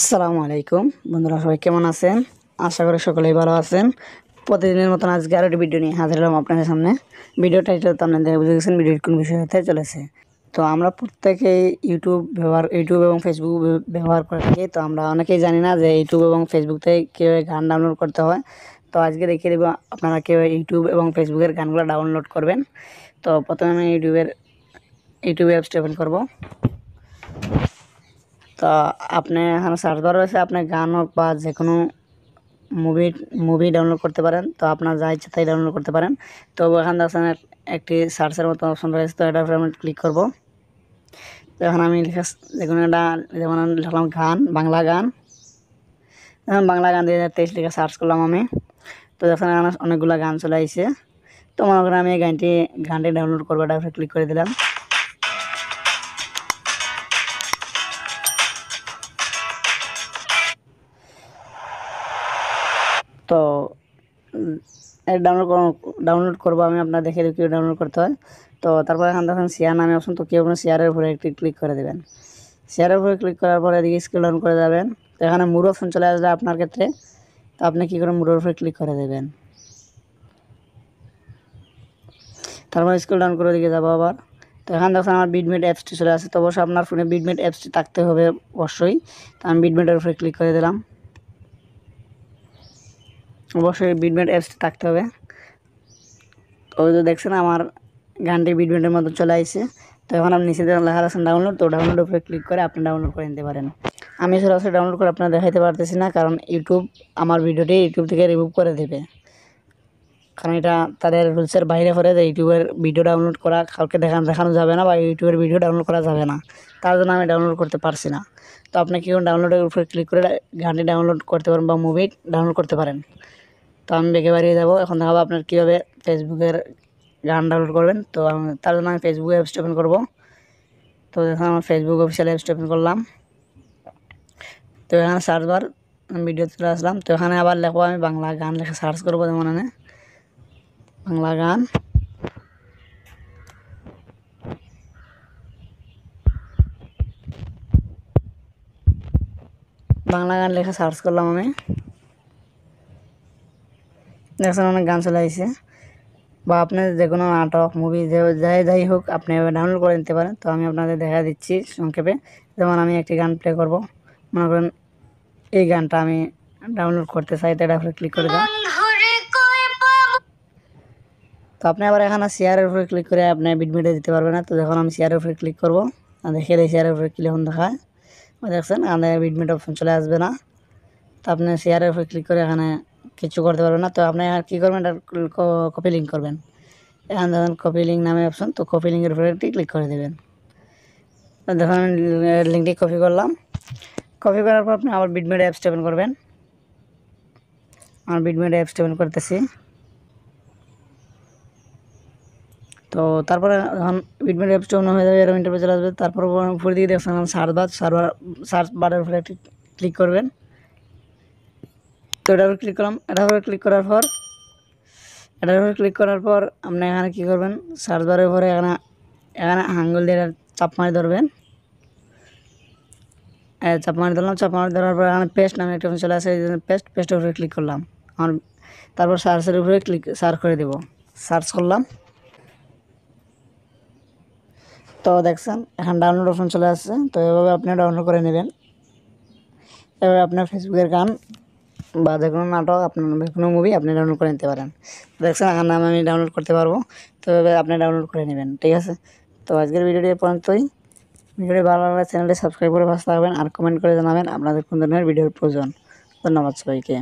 আসসালামু আলাইকুম। বন্ধুরা, সবাই কেমন আছেন? আশা করি সকলেই ভালো আছেন। প্রতিদিনের মতন আজকে আরও একটি ভিডিও নিয়ে হাজির হলাম আপনাদের সামনে। ভিডিও টাইটেল তো আপনাদের বুঝে গেছেন ভিডিওর কোন বিষয় হতে চলেছে। তো আমরা প্রত্যেকেই ইউটিউব ব্যবহার ইউটিউব এবং ফেসবুক ব্যবহার করে থাকি। তো আমরা অনেকেই জানি না যে ইউটিউব এবং ফেসবুক থেকে কীভাবে গান ডাউনলোড করতে হয়। তো আজকে দেখিয়ে দেবো আপনারা কীভাবে ইউটিউব এবং ফেসবুকের গানগুলো ডাউনলোড করবেন। তো প্রথমে আমি ইউটিউবের ইউটিউব অ্যাপসটা ওপেন করব। তো আপনি এখানে সার্চ বার রয়েছে, আপনি গান হোক বা যে কোনো মুভি মুভি ডাউনলোড করতে পারেন। তো আপনার যা ইচ্ছা তাই ডাউনলোড করতে পারেন। তো এখানে দেখছেন একটি সার্চের মতো অপশন রয়েছে, তো উপরে আমি ক্লিক করব। তো এখন আমি লিখে যে কোনো একটা, যেমন লিখলাম গান, বাংলা গান। এখন বাংলা গান দুই হাজার তেইশ লিখে সার্চ করলাম আমি। তো দেখেন এখানে অনেকগুলো গান চলে আসছে তো মনে করেন আমি এই গানটি গানটি ডাউনলোড করব এটা ক্লিক করে দিলাম। তো ডাউনলোড ডাউনলোড করব আমি আপনার দেখে কীভাবে ডাউনলোড করতে হয়। তো তারপরে এখান দেখেন শেয়ার নামে অপশন, তো কেউ শেয়ারের উপরে একটি ক্লিক করে দেবেন। শেয়ারের উপরে ক্লিক করার পরে এদিকে স্ক্রল ডাউন করে যাবেন। তো এখানে মুড অপশন চলে আসবে আপনার ক্ষেত্রে। তো আপনি কী করে মুডের উপরে ক্লিক করে দেবেন? তারপর স্ক্রল ডাউন করে দিকে যাব আবার। তো এখানে দেখছেন আমার বিডমিট অ্যাপসটি চলে আসে। তো অবশ্যই আপনার ফোনে বিডমিট অ্যাপসটি থাকতে হবে অবশ্যই। তো আমি বিডমিটের উপরে ক্লিক করে দিলাম। অবশ্যই বিটমেট অ্যাপসটি থাকতে হবে। তো ওই যে দেখছেন আমার গানটি বিটমেটের মতো চলে আসছে তো এখন আপনি নিচে লেখা আছেন ডাউনলোড তো ডাউনলোড উপরে ক্লিক করে আপনি ডাউনলোড করে নিতে পারেন। আমি সরাসরি ডাউনলোড করে আপনার দেখাইতে পারতেছি না, কারণ ইউটিউব আমার ভিডিওটি ইউটিউব থেকে রিমুভ করে দেবে। কারণ এটা তাদের রুলসের বাইরে পড়ে যে ইউটিউবের ভিডিও ডাউনলোড করা কাউকে দেখানো দেখানো যাবে না বা ইউটিউবের ভিডিও ডাউনলোড করা যাবে না। তার জন্য আমি ডাউনলোড করতে পারছি না। তো আপনি কি ডাউনলোডের উপরে ক্লিক করে গানটি ডাউনলোড করতে পারেন বা মুভি ডাউনলোড করতে পারেন। তো আমি বেগে বাড়িয়ে যাব এখন দেখাবো আপনার কীভাবে ফেসবুকের গান ডাউনলোড করবেন। তো তার জন্য আমি ফেসবুক অ্যাপস ওপেন করব। তো দেখুন আমার ফেসবুক অফিসিয়াল অ্যাপস ওপেন করলাম। তো এখানে সার্চ বার ভিডিও চলে আসলাম। তো এখানে আবার লেখবো আমি বাংলা গান লেখা সার্চ করব যেমন এনে বাংলা গান। বাংলা গান লেখা সার্চ করলাম আমি। দেখছেন অনেক গান চলে আসছে বা আপনি যে কোনো নাটক মুভি যে যাই যাই হোক, আপনি ডাউনলোড করে নিতে পারেন। তো আমি আপনাদের দেখা দিচ্ছি সংক্ষেপে। যেমন আমি একটি গান প্লে করব। মনে করেন এই গানটা আমি ডাউনলোড করতে চাই, তো এটা উপরে ক্লিক করে দাও। তো আপনি আবার এখানে শেয়ারের উপরে ক্লিক করে আপনি বিডমিটে দিতে পারবেন না। তো যখন আমি শেয়ারের উপরে ক্লিক করব দেখে দিই শেয়ারের উপরে ক্লিক এখন দেখায়। দেখছেন আমাদের বিডমিট অপশন চলে আসবে না। তো আপনি শেয়ারের উপরে ক্লিক করে এখানে কিছু করতে পারবেন না। তো আপনি আর কী করবেন? এটা কপি লিঙ্ক করবেন। এখন দেখেন কপি লিঙ্ক নামে অপশন তো কপি লিঙ্কের উপরে ক্লিক করে দেবেন। দেখুন আমি লিঙ্কটি কপি করলাম। কপি করার পর আপনি আবার বিডমিট অ্যাপস ওপেন করবেন। আমার বিডমিট অ্যাপস ওপেন করতেছি। তো তারপরে যখন বিটমেন্ট অ্যাপসটা অন হয়ে যাবে, এরকম ইন্টারভিউ চলে আসবে। তারপর উপরে দিকে দেখছেন সার্চ বার সার্চ বারের উপরে একটি ক্লিক করবেন। এটার উপরে ক্লিক করলাম। এটার উপরে ক্লিক করার পর এটার উপরে ক্লিক করার পর আপনি এখানে কী করবেন? সার্চ বারের উপরে এখানে এখানে আঙ্গুল দিয়ে চাপ মারি ধরবেন। চাপ মারি ধরলাম, চাপ মারি ধরার পর এখানে পেস্ট নামে একটা চলে আসে পেস্ট পেস্টের উপরে ক্লিক করলাম। আমার তারপর সার্চের উপরে ক্লিক সার্চ করে দেবো। সার্চ করলাম। তো দেখছেন, এখন ডাউনলোড অপশন চলে আসছে। তো এভাবে আপনি ডাউনলোড করে নেবেন। এভাবে আপনার ফেসবুকের গান বা যে কোনো নাটক, আপনার কোনো মুভি আপনি ডাউনলোড করে নিতে পারেন। দেখছেন এখন নাম আমি ডাউনলোড করতে পারব। তো এবার আপনি ডাউনলোড করে নেবেন, ঠিক আছে? তো আজকের ভিডিওটি পর্যন্তই। ভিডিওটি ভালো লাগলে চ্যানেলটি সাবস্ক্রাইব করে পাশে থাকবেন আর কমেন্ট করে জানাবেন আপনাদের কোন ধরনের ভিডিওর প্রয়োজন। ধন্যবাদ সবাইকে।